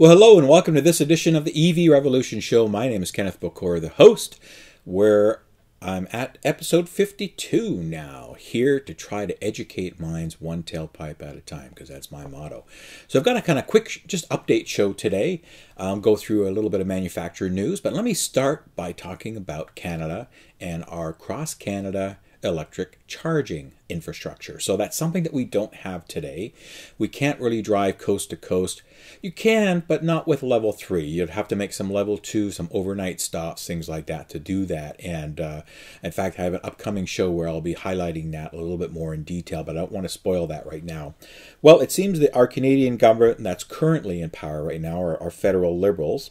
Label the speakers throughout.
Speaker 1: Well, hello and welcome to this edition of the EV Revolution Show. My name is Kenneth Bokor, the host, where I'm at episode 52 now, here to try to educate minds one tailpipe at a time, because that's my motto. So I've got a kind of quick, just update show today. Um, go through a little bit of manufacturer news, but let me start by talking about Canada and our Cross Canada electric charging infrastructure. So that's something that we don't have today. We can't really drive coast to coast. You can, but not with level three. You'd have to make some level two, some overnight stops, things like that to do that. And uh, in fact, I have an upcoming show where I'll be highlighting that a little bit more in detail, but I don't want to spoil that right now. Well, it seems that our Canadian government that's currently in power right now are, are federal liberals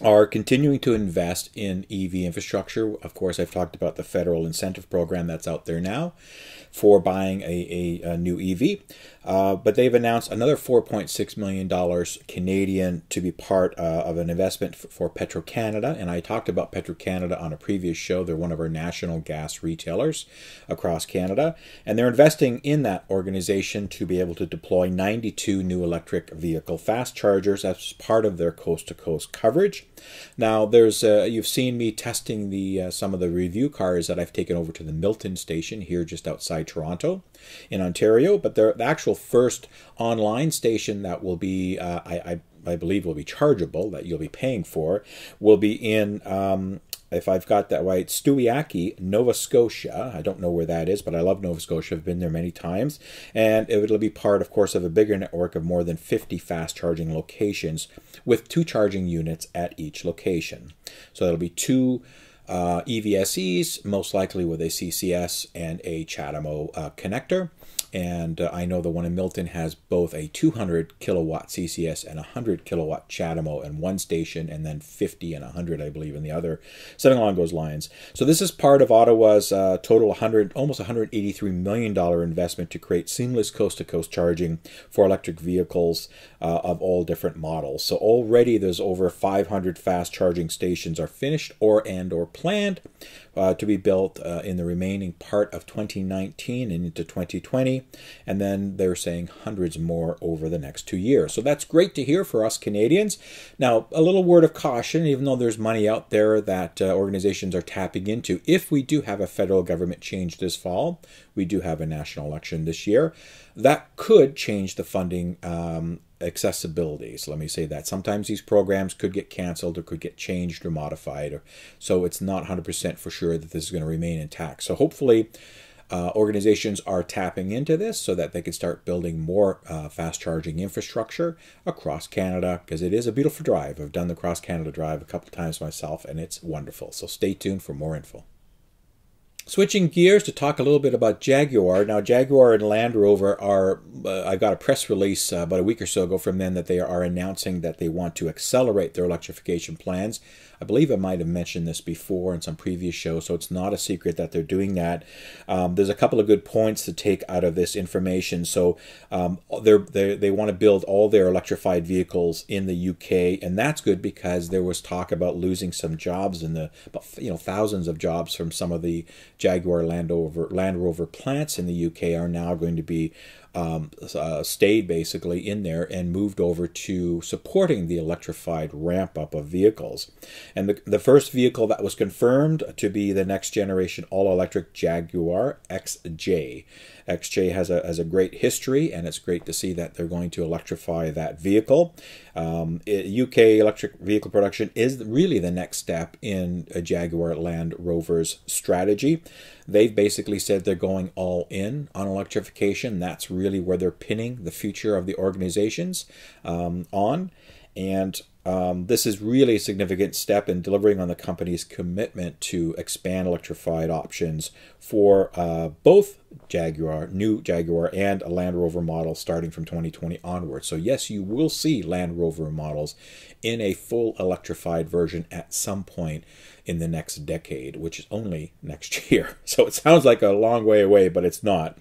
Speaker 1: are continuing to invest in EV infrastructure. Of course, I've talked about the federal incentive program that's out there now for buying a, a, a new EV. Uh, but they've announced another $4.6 million Canadian to be part uh, of an investment for Petro-Canada. And I talked about Petro-Canada on a previous show. They're one of our national gas retailers across Canada. And they're investing in that organization to be able to deploy 92 new electric vehicle fast chargers as part of their coast-to-coast coverage. Now, there's uh, you've seen me testing the uh, some of the review cars that I've taken over to the Milton station here just outside Toronto in Ontario, but the actual first online station that will be, uh, I, I, I, believe, will be chargeable that you'll be paying for, will be in. Um, if I've got that right, Stewiacke, Nova Scotia. I don't know where that is, but I love Nova Scotia. I've been there many times. And it'll be part, of course, of a bigger network of more than 50 fast charging locations with two charging units at each location. So that'll be two uh, EVSEs, most likely with a CCS and a CHAdeMO uh, connector. And uh, I know the one in Milton has both a 200 kilowatt CCS and 100 kilowatt CHAdeMO in one station, and then 50 and 100, I believe, in the other. Something along those lines. So this is part of Ottawa's uh, total 100, almost 183 million dollar investment to create seamless coast-to-coast charging for electric vehicles uh, of all different models. So already there's over 500 fast charging stations are finished or and or planned uh, to be built uh, in the remaining part of 2019 and into 2020. And then they're saying hundreds more over the next two years. So that's great to hear for us Canadians. Now, a little word of caution, even though there's money out there that uh, organizations are tapping into, if we do have a federal government change this fall, we do have a national election this year, that could change the funding um, accessibility. So let me say that sometimes these programs could get canceled or could get changed or modified. Or, so it's not 100% for sure that this is going to remain intact. So hopefully uh, organizations are tapping into this so that they can start building more uh, fast charging infrastructure across Canada because it is a beautiful drive. I've done the Cross Canada Drive a couple times myself and it's wonderful. So stay tuned for more info. Switching gears to talk a little bit about Jaguar. Now, Jaguar and Land Rover are, uh, I got a press release uh, about a week or so ago from them that they are announcing that they want to accelerate their electrification plans. I believe I might have mentioned this before in some previous shows, so it's not a secret that they're doing that. Um, there's a couple of good points to take out of this information. So um, they're, they're, they want to build all their electrified vehicles in the UK, and that's good because there was talk about losing some jobs in the, you know, thousands of jobs from some of the Jaguar Land Rover, Land Rover plants in the UK are now going to be um, uh, stayed basically in there and moved over to supporting the electrified ramp up of vehicles. And the, the first vehicle that was confirmed to be the next generation all electric Jaguar XJ. XJ has a, has a great history, and it's great to see that they're going to electrify that vehicle. Um, UK electric vehicle production is really the next step in a Jaguar Land Rover's strategy. They've basically said they're going all in on electrification. That's really where they're pinning the future of the organizations um, on. And um, this is really a significant step in delivering on the company's commitment to expand electrified options for uh, both Jaguar, new Jaguar, and a Land Rover model starting from 2020 onwards. So, yes, you will see Land Rover models in a full electrified version at some point in the next decade, which is only next year. So, it sounds like a long way away, but it's not.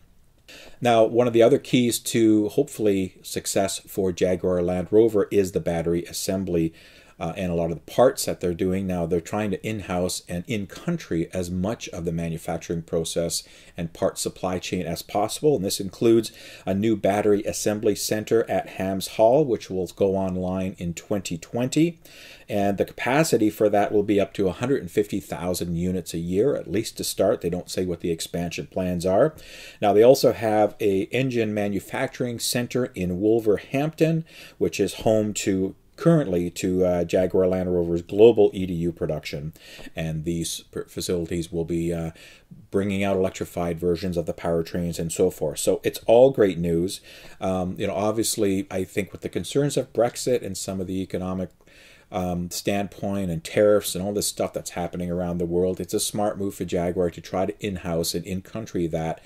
Speaker 1: Now, one of the other keys to hopefully success for Jaguar Land Rover is the battery assembly uh, and a lot of the parts that they're doing now, they're trying to in house and in country as much of the manufacturing process and part supply chain as possible. And this includes a new battery assembly center at Hams Hall, which will go online in 2020. And the capacity for that will be up to 150,000 units a year, at least to start. They don't say what the expansion plans are. Now, they also have a engine manufacturing center in Wolverhampton, which is home to currently to uh, Jaguar Land Rover's global EDU production, and these facilities will be uh, bringing out electrified versions of the powertrains and so forth. So it's all great news. Um, you know, obviously, I think with the concerns of Brexit and some of the economic um, standpoint and tariffs and all this stuff that's happening around the world, it's a smart move for Jaguar to try to in-house and in-country that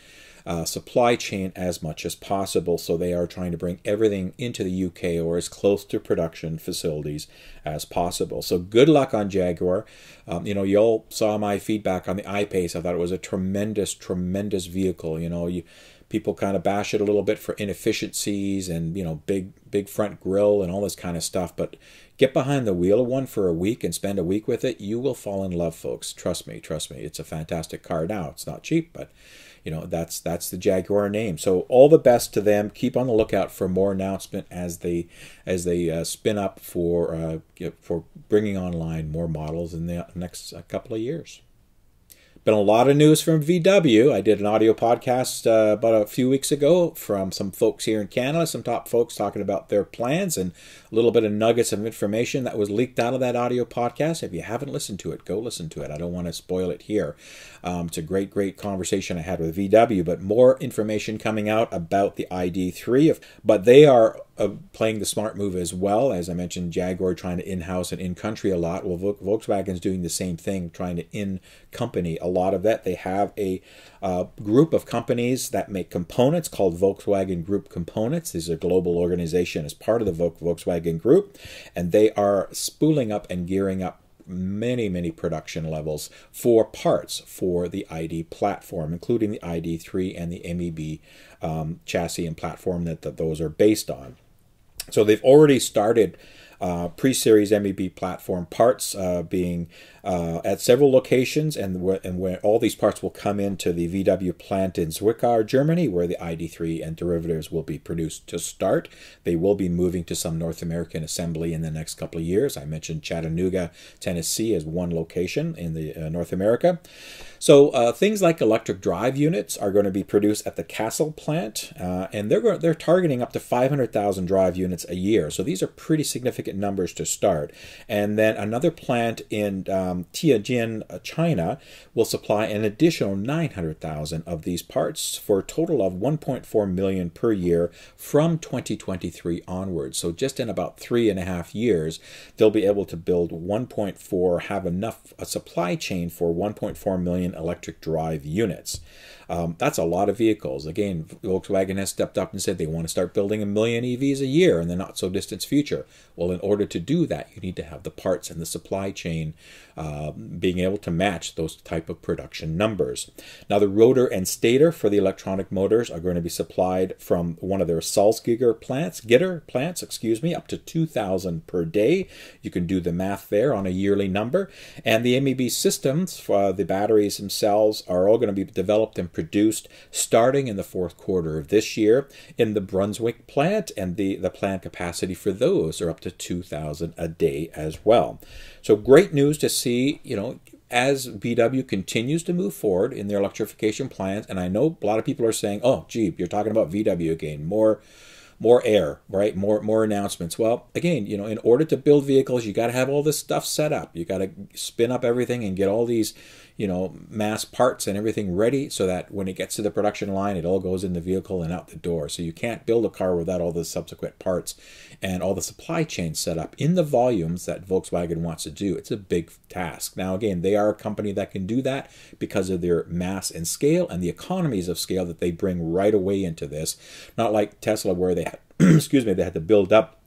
Speaker 1: uh, supply chain as much as possible. So they are trying to bring everything into the UK or as close to production facilities as possible. So good luck on Jaguar. Um, you know, you all saw my feedback on the I-Pace. I thought it was a tremendous, tremendous vehicle. You know, you people kind of bash it a little bit for inefficiencies and you know big big front grill and all this kind of stuff but get behind the wheel of one for a week and spend a week with it you will fall in love folks trust me trust me it's a fantastic car now it's not cheap but you know that's that's the Jaguar name. So all the best to them. Keep on the lookout for more announcement as they as they uh, spin up for uh, for bringing online more models in the next uh, couple of years. Been a lot of news from VW. I did an audio podcast uh, about a few weeks ago from some folks here in Canada, some top folks talking about their plans and a little bit of nuggets of information that was leaked out of that audio podcast. If you haven't listened to it, go listen to it. I don't want to spoil it here. Um, it's a great, great conversation I had with VW, but more information coming out about the ID3. But they are uh, playing the smart move as well. As I mentioned, Jaguar trying to in-house and in-country a lot. Well, Volkswagen's doing the same thing, trying to in-company a lot of that. They have a uh, group of companies that make components called Volkswagen Group Components. This is a global organization as part of the Volkswagen Group, and they are spooling up and gearing up many, many production levels for parts for the ID platform, including the ID3 and the MEB um, chassis and platform that, that those are based on. So they've already started uh, pre-series MEB platform parts uh, being uh, at several locations, and and where all these parts will come into the VW plant in Zwickau, Germany, where the ID3 and derivatives will be produced to start. They will be moving to some North American assembly in the next couple of years. I mentioned Chattanooga, Tennessee, as one location in the uh, North America. So uh, things like electric drive units are going to be produced at the Kassel plant, uh, and they're they're targeting up to 500,000 drive units a year. So these are pretty significant numbers to start. And then another plant in um, Tianjin, uh, China, will supply an additional 900,000 of these parts for a total of 1.4 million per year from 2023 onwards. So just in about three and a half years, they'll be able to build 1.4, have enough a supply chain for 1.4 million electric drive units. Um, that's a lot of vehicles. Again, Volkswagen has stepped up and said they want to start building a million EVs a year in the not so distant future. Well, in order to do that, you need to have the parts and the supply chain uh, being able to match those type of production numbers. Now, the rotor and stator for the electronic motors are going to be supplied from one of their Salzgitter plants, Gitter plants, excuse me, up to 2,000 per day. You can do the math there on a yearly number. And the MEB systems, for the batteries themselves, are all going to be developed and produced starting in the fourth quarter of this year in the Brunswick plant, and the, the plant capacity for those are up to 2,000 a day as well. So great news to see, you know, as VW continues to move forward in their electrification plans, and I know a lot of people are saying, "Oh, gee, you're talking about VW again, more more air, right? More more announcements. Well, again, you know, in order to build vehicles, you got to have all this stuff set up. You got to spin up everything and get all these, you know, mass parts and everything ready so that when it gets to the production line, it all goes in the vehicle and out the door. So you can't build a car without all the subsequent parts and all the supply chain set up in the volumes that Volkswagen wants to do. It's a big task. Now, again, they are a company that can do that because of their mass and scale and the economies of scale that they bring right away into this. Not like Tesla, where they had, excuse me, they had to build up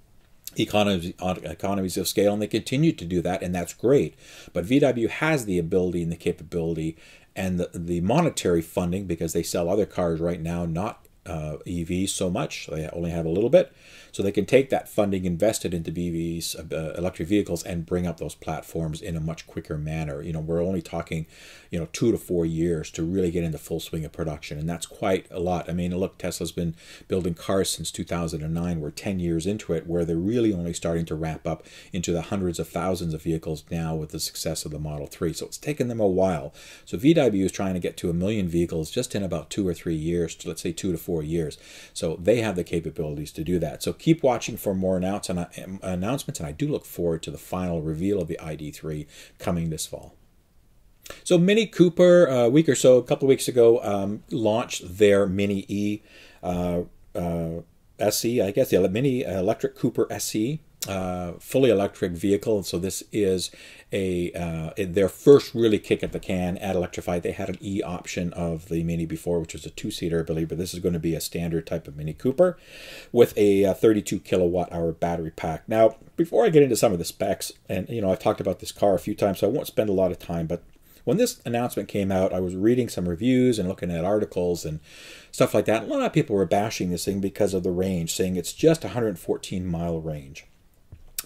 Speaker 1: economies economies of scale and they continue to do that and that's great. But VW has the ability and the capability and the, the monetary funding because they sell other cars right now not uh, EVs so much. They only have a little bit. So they can take that funding invested into BVs, uh, electric vehicles, and bring up those platforms in a much quicker manner. You know, we're only talking, you know, two to four years to really get into full swing of production, and that's quite a lot. I mean, look, Tesla's been building cars since 2009. We're 10 years into it, where they're really only starting to ramp up into the hundreds of thousands of vehicles now with the success of the Model 3. So it's taken them a while. So VW is trying to get to a million vehicles just in about two or three years, let's say two to four years. So they have the capabilities to do that. So keep watching for more announce- announcements, and I do look forward to the final reveal of the ID3 coming this fall. So Mini Cooper, a week or so, a couple of weeks ago, um, launched their Mini E uh, uh, SE, I guess, the Mini Electric Cooper SE uh, fully electric vehicle. So this is a uh, their first really kick at the can at electrified. They had an E option of the Mini before, which was a two seater, I believe, but this is going to be a standard type of Mini Cooper with a uh, 32 kilowatt hour battery pack. Now, before I get into some of the specs, and you know I've talked about this car a few times, so I won't spend a lot of time, but when this announcement came out, I was reading some reviews and looking at articles and stuff like that. A lot of people were bashing this thing because of the range, saying it's just 114 mile range.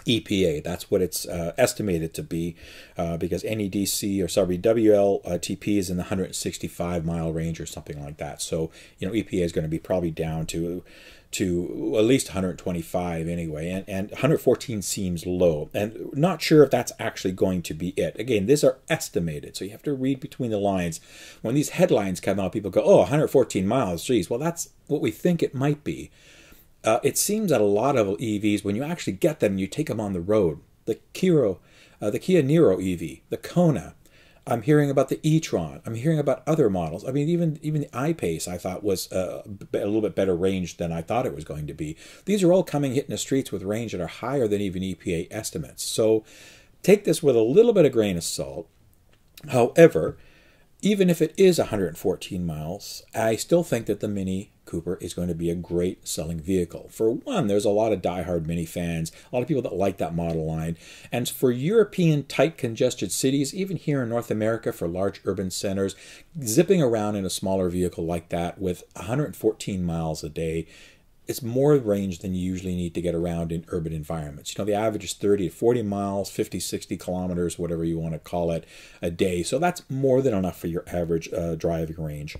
Speaker 1: EPA. That's what it's uh, estimated to be uh, because NEDC or sorry WLTP is in the 165 mile range or something like that. So you know EPA is going to be probably down to to at least 125 anyway. And, and 114 seems low. And not sure if that's actually going to be it. Again these are estimated so you have to read between the lines. When these headlines come out people go oh 114 miles geez. Well that's what we think it might be uh, it seems that a lot of EVs, when you actually get them, you take them on the road. The Kia, uh, the Kia Niro EV, the Kona. I'm hearing about the e-tron. I'm hearing about other models. I mean, even even the I-Pace I thought was uh, a little bit better range than I thought it was going to be. These are all coming hitting the streets with range that are higher than even EPA estimates. So take this with a little bit of grain of salt. However, even if it is 114 miles, I still think that the Mini Cooper is going to be a great selling vehicle. For one, there's a lot of die-hard Mini fans, a lot of people that like that model line. And for European tight congested cities, even here in North America for large urban centers, zipping around in a smaller vehicle like that with 114 miles a day it's more range than you usually need to get around in urban environments. You know, the average is 30 to 40 miles, 50, 60 kilometers, whatever you want to call it, a day. So that's more than enough for your average uh, driving range.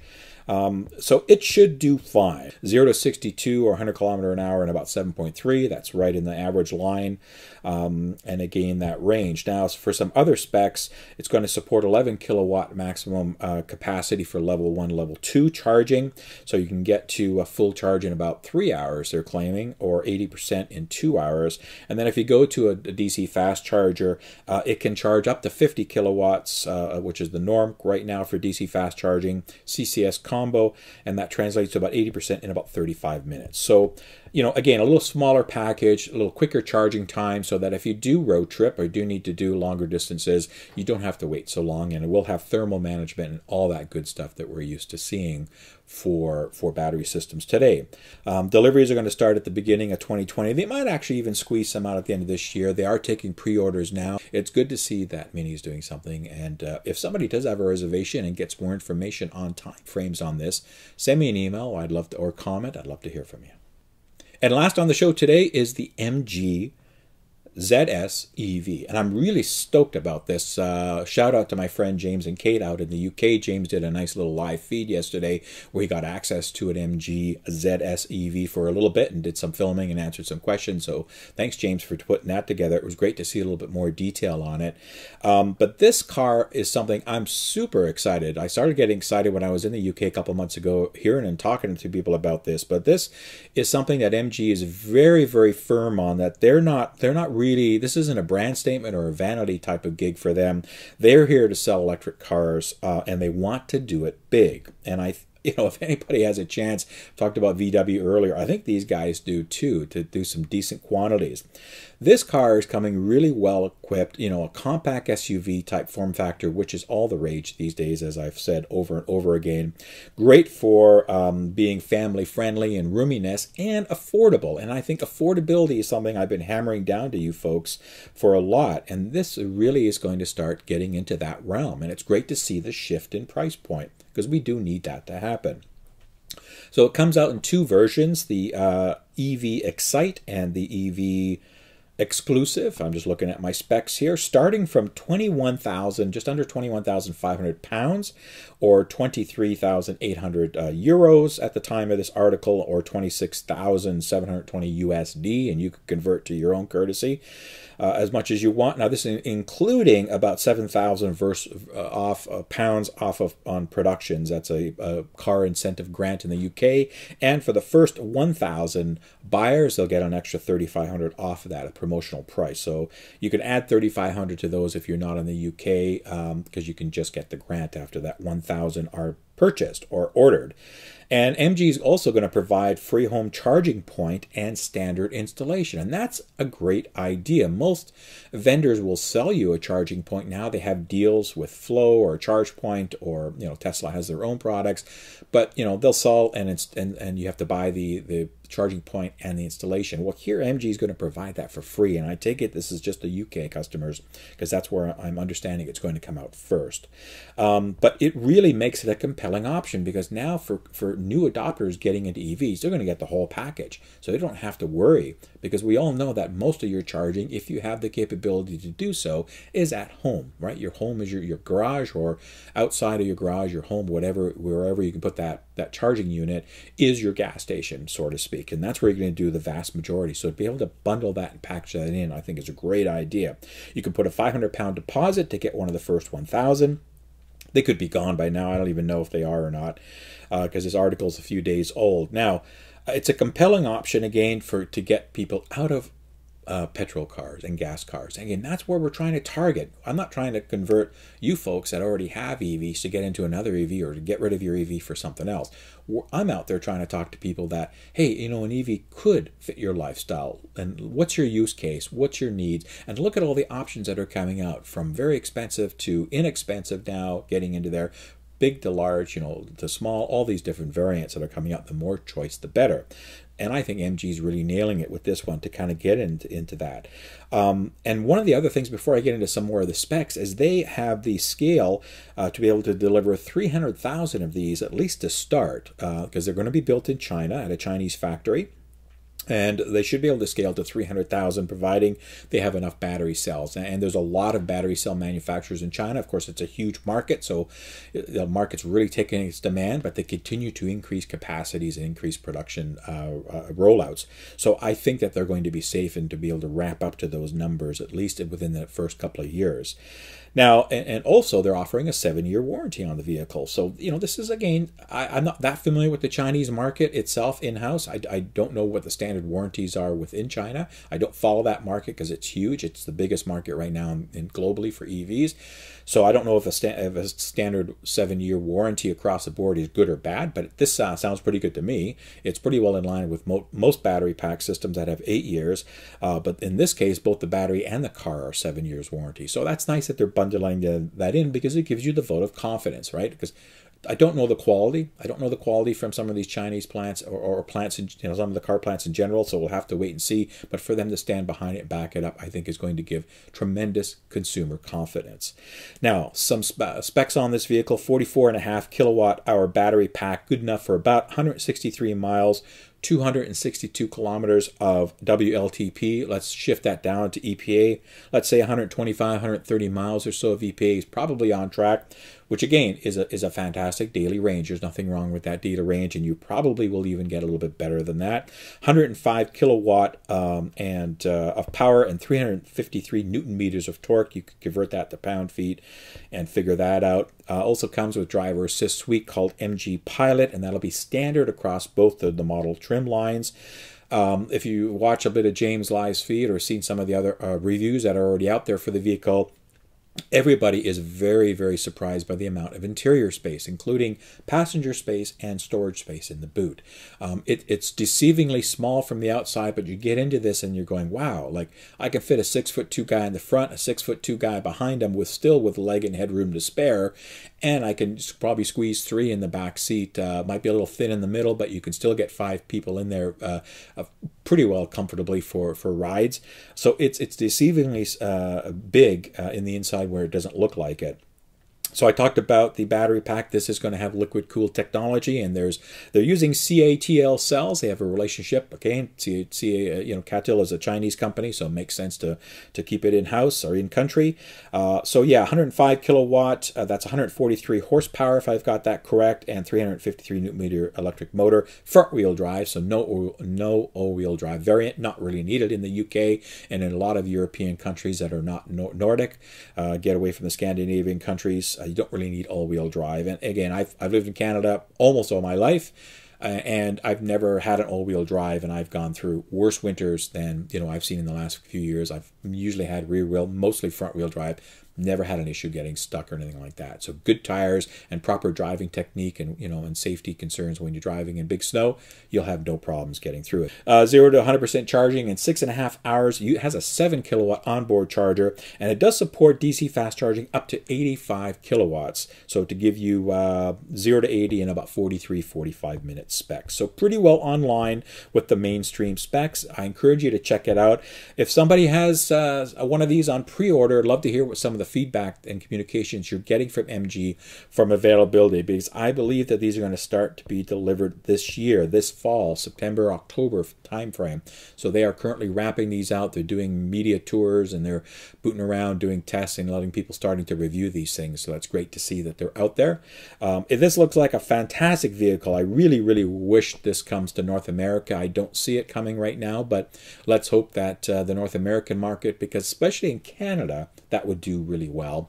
Speaker 1: Um, so it should do fine. 0 to 62 or 100 kilometer an hour in about 7.3. That's right in the average line. Um, and again, that range. Now, for some other specs, it's going to support 11 kilowatt maximum uh, capacity for level 1, level 2 charging. So you can get to a full charge in about three hours, they're claiming, or 80% in two hours. And then if you go to a, a DC fast charger, uh, it can charge up to 50 kilowatts, uh, which is the norm right now for DC fast charging. CCS combo, and that translates to about 80% in about 35 minutes. So, you know, again, a little smaller package, a little quicker charging time, so that if you do road trip or do need to do longer distances, you don't have to wait so long, and it will have thermal management and all that good stuff that we're used to seeing for for battery systems today. Um, deliveries are going to start at the beginning of 2020. They might actually even squeeze some out at the end of this year. They are taking pre-orders now. It's good to see that Mini is doing something. And uh, if somebody does have a reservation and gets more information on time frames on this, send me an email. I'd love to or comment. I'd love to hear from you. And last on the show today is the MG ZS EV. And I'm really stoked about this. Uh, shout out to my friend James and Kate out in the UK. James did a nice little live feed yesterday where he got access to an MG ZS EV for a little bit and did some filming and answered some questions. So thanks, James, for putting that together. It was great to see a little bit more detail on it. Um, but this car is something I'm super excited. I started getting excited when I was in the UK a couple months ago, hearing and talking to people about this. But this is something that MG is very, very firm on that they're not they're not really really, this isn't a brand statement or a vanity type of gig for them. They're here to sell electric cars uh, and they want to do it big. And I you know, if anybody has a chance, talked about VW earlier, I think these guys do too, to do some decent quantities. This car is coming really well equipped, you know, a compact SUV type form factor, which is all the rage these days, as I've said over and over again. Great for um, being family friendly and roominess and affordable. And I think affordability is something I've been hammering down to you folks for a lot. And this really is going to start getting into that realm. And it's great to see the shift in price point because we do need that to happen. So it comes out in two versions: the uh, EV Excite and the EV exclusive. I'm just looking at my specs here, starting from 21,000, just under 21,500 pounds, or 23,800 uh, euros at the time of this article, or 26,720 USD, and you could convert to your own courtesy uh, as much as you want. Now, this is including about 7,000 verse uh, off uh, pounds off of on productions. That's a, a, car incentive grant in the UK, and for the first 1,000 buyers, they'll get an extra 3,500 off of that, a promotional price. So you can add 3,500 to those if you're not in the UK, because um, you can just get the grant after that 1,000 are purchased or ordered. And MG is also going to provide free home charging point and standard installation. And that's a great idea. Most vendors will sell you a charging point now. They have deals with FLO or ChargePoint or, you know, Tesla has their own products. But, you know, they'll sell and it's and, and you have to buy the the charging point and the installation. Well, here MG is going to provide that for free, and I take it this is just the UK customers because that's where I'm understanding it's going to come out first. Um, but it really makes it a compelling option because now for for new adopters getting into EVs, they're going to get the whole package, so they don't have to worry because we all know that most of your charging, if you have the capability to do so, is at home, right? Your home is your, your garage or outside of your garage, your home, whatever, wherever you can put that that charging unit is your gas station, so to speak. And that's where you're going to do the vast majority. So to be able to bundle that and package that in, I think is a great idea. You can put a 500 pound deposit to get one of the first 1,000. They could be gone by now. I don't even know if they are or not because uh, this article is a few days old. Now, it's a compelling option again for to get people out of uh, petrol cars and gas cars. Again, that's where we're trying to target. I'm not trying to convert you folks that already have EVs to get into another EV or to get rid of your EV for something else. I'm out there trying to talk to people that, hey, you know, an EV could fit your lifestyle. And what's your use case? What's your needs? And look at all the options that are coming out from very expensive to inexpensive now, getting into there big to large, you know, to small, all these different variants that are coming out. The more choice, the better and I think MG is really nailing it with this one to kind of get into, into that. Um, and one of the other things before I get into some more of the specs is they have the scale uh, to be able to deliver 300,000 of these at least to start because uh, they're going to be built in China at a Chinese factory and they should be able to scale to 300,000 providing they have enough battery cells. And there's a lot of battery cell manufacturers in China. Of course it's a huge market so the market's really taking its demand but they continue to increase capacities and increase production uh, uh, rollouts. So I think that they're going to be safe and to be able to ramp up to those numbers at least within the first couple of years now, and, also they're offering a seven-year warranty on the vehicle. So, you know, this is again, I, am not that familiar with the Chinese market itself in-house. I, I don't know what the standard warranties are within China. I don't follow that market because it's huge. It's the biggest market right now in, in globally for EVs. So I don't know if a, sta- if a standard seven-year warranty across the board is good or bad, but this uh, sounds pretty good to me. It's pretty well in line with mo- most battery pack systems that have eight years, uh, but in this case, both the battery and the car are seven years warranty. So that's nice that they're bundling that in because it gives you the vote of confidence, right? Because I don't know the quality. I don't know the quality from some of these Chinese plants or, or plants, in, you know, some of the car plants in general. So we'll have to wait and see. But for them to stand behind it, back it up, I think is going to give tremendous consumer confidence. Now, some spe- specs on this vehicle: 44 and a half kilowatt hour battery pack, good enough for about 163 miles 262 kilometers of WLTP. Let's shift that down to EPA. Let's say 125, 130 miles or so of EPA is probably on track, which again is a, is a fantastic daily range. There's nothing wrong with that data range, and you probably will even get a little bit better than that. 105 kilowatt um, and uh, of power and 353 newton meters of torque. You could convert that to pound feet and figure that out. Uh, also comes with driver assist suite called MG Pilot, and that'll be standard across both the, the model trim lines. Um, if you watch a bit of James Live's feed or seen some of the other uh, reviews that are already out there for the vehicle, Everybody is very, very surprised by the amount of interior space, including passenger space and storage space in the boot. Um, it, it's deceivingly small from the outside, but you get into this and you're going, wow, like I can fit a six foot two guy in the front, a six foot two guy behind him with still with leg and headroom to spare, and I can probably squeeze three in the back seat. Uh, might be a little thin in the middle, but you can still get five people in there uh, uh, pretty well comfortably for, for rides. So it's it's deceivingly uh, big uh, in the inside where it doesn't look like it. So I talked about the battery pack. This is going to have liquid cooled technology, and there's they're using CATL cells. They have a relationship. Okay, C, uh, you know, CATL is a Chinese company, so it makes sense to to keep it in house or in country. Uh, so yeah, 105 kilowatt. Uh, that's 143 horsepower if I've got that correct, and 353 newton meter electric motor, front wheel drive. So no no all wheel drive variant, not really needed in the UK and in a lot of European countries that are not Nordic. Uh, get away from the Scandinavian countries you don't really need all-wheel drive. And again, I've, I've lived in Canada almost all my life, uh, and I've never had an all-wheel drive, and I've gone through worse winters than you know I've seen in the last few years. I've usually had rear wheel, mostly front wheel drive, never had an issue getting stuck or anything like that. So good tires and proper driving technique and you know and safety concerns when you're driving in big snow, you'll have no problems getting through it. Uh, zero to 100% charging in six and a half hours. It has a seven kilowatt onboard charger and it does support DC fast charging up to 85 kilowatts. So to give you uh, zero to 80 in about 43, 45 minute specs. So pretty well online with the mainstream specs. I encourage you to check it out. If somebody has uh, one of these on pre-order, I'd love to hear what some of the feedback and communications you're getting from MG from availability because I believe that these are going to start to be delivered this year, this fall, September, October timeframe. So they are currently wrapping these out. They're doing media tours and they're booting around doing tests and letting people starting to review these things. So that's great to see that they're out there. Um, if this looks like a fantastic vehicle, I really, really wish this comes to North America. I don't see it coming right now, but let's hope that uh, the North American market, because especially in Canada, that would do really really well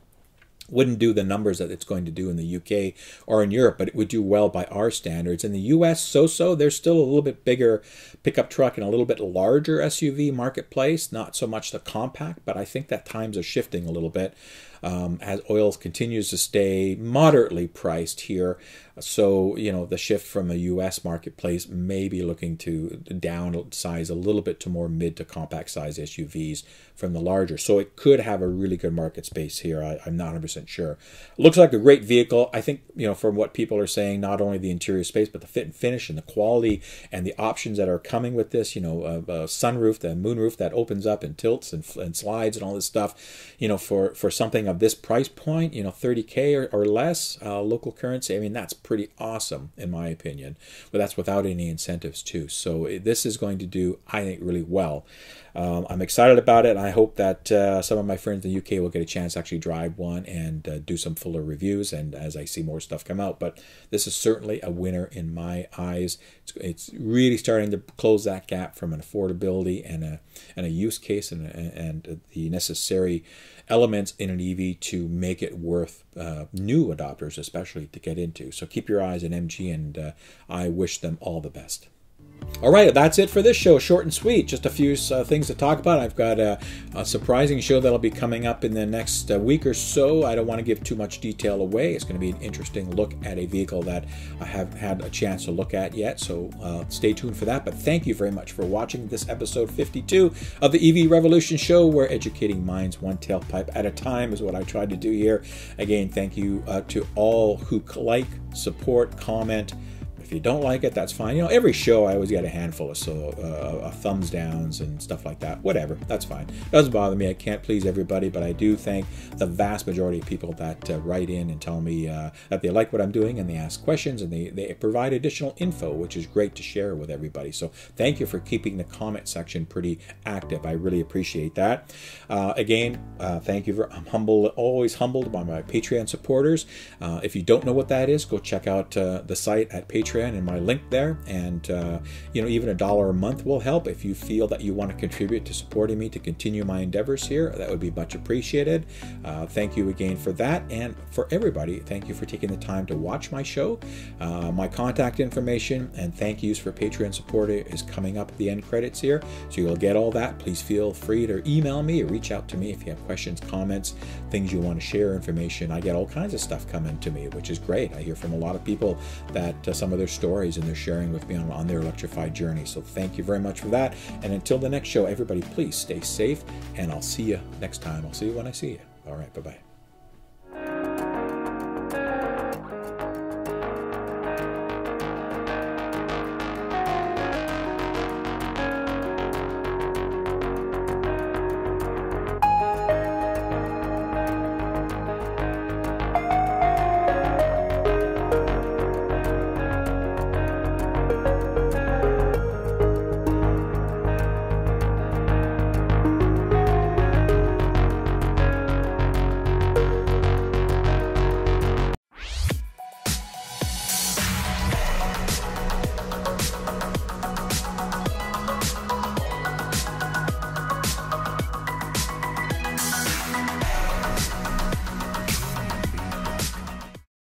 Speaker 1: wouldn't do the numbers that it's going to do in the UK or in Europe, but it would do well by our standards. In the US, so so, there's still a little bit bigger pickup truck and a little bit larger SUV marketplace, not so much the compact, but I think that times are shifting a little bit um, as oil continues to stay moderately priced here. So, you know, the shift from a US marketplace may be looking to downsize a little bit to more mid to compact size SUVs from the larger. So it could have a really good market space here. I, am not 100% sure. looks like a great vehicle. I think, you know, from what people are saying, not only the interior space, but the fit and finish and the quality and the options that are coming with this, you know, a, a sunroof, the moonroof that opens up and tilts and, and slides and all this stuff, you know, for, for something of this price point, you know, 30K or, or less, uh, local currency, I mean, that's pretty awesome in my opinion. But that's without any incentives too. So this is going to do, I think, really well. Um, I'm excited about it. I hope that uh, some of my friends in the UK will get a chance to actually drive one and uh, do some fuller reviews. And as I see more stuff come out, but this is certainly a winner in my eyes. It's, it's really starting to close that gap from an affordability and a and a use case and and the necessary elements in an EV to make it worth uh, new adopters, especially to get into. So keep your eyes on MG, and uh, I wish them all the best. All right, that's it for this show. Short and sweet. Just a few uh, things to talk about. I've got a, a, surprising show that'll be coming up in the next uh, week or so. I don't want to give too much detail away. It's going to be an interesting look at a vehicle that I have had a chance to look at yet. So uh, stay tuned for that. But thank you very much for watching this episode 52 of the EV Revolution Show, where educating minds one tailpipe at a time is what I tried to do here. Again, thank you uh, to all who like, support, comment if you don't like it, that's fine. You know, every show I always get a handful of so uh, uh, thumbs downs and stuff like that. Whatever, that's fine. It Doesn't bother me. I can't please everybody, but I do thank the vast majority of people that uh, write in and tell me uh, that they like what I'm doing and they ask questions and they, they provide additional info, which is great to share with everybody. So thank you for keeping the comment section pretty active. I really appreciate that. Uh, again, uh, thank you. For, I'm humble, always humbled by my Patreon supporters. if you don't know what that is, go check out the site at Patreon Patreon and my link there. And, uh, you know, even a dollar a month will help. If you feel that you want to contribute to supporting me to continue my endeavors here, that would be much appreciated. Uh, thank you again for that. And for everybody, thank you for taking the time to watch my show. Uh, my contact information and thank yous for Patreon support is coming up at the end credits here. So you'll get all that. Please feel free to email me or reach out to me if you have questions, comments, things you want to share, information. I get all kinds of stuff coming to me, which is great. I hear from a lot of people that uh, some of their stories and they're sharing with me on, on their electrified journey. So thank you very much for that. And until the next show, everybody, please stay safe and I'll see you next time. I'll see you when I see you. All right, bye bye.